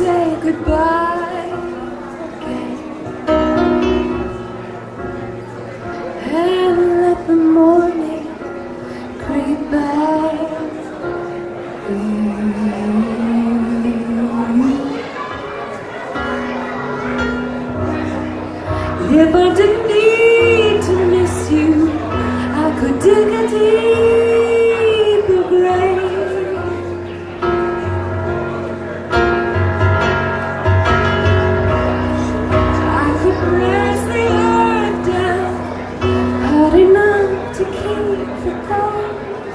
say goodbye. 何?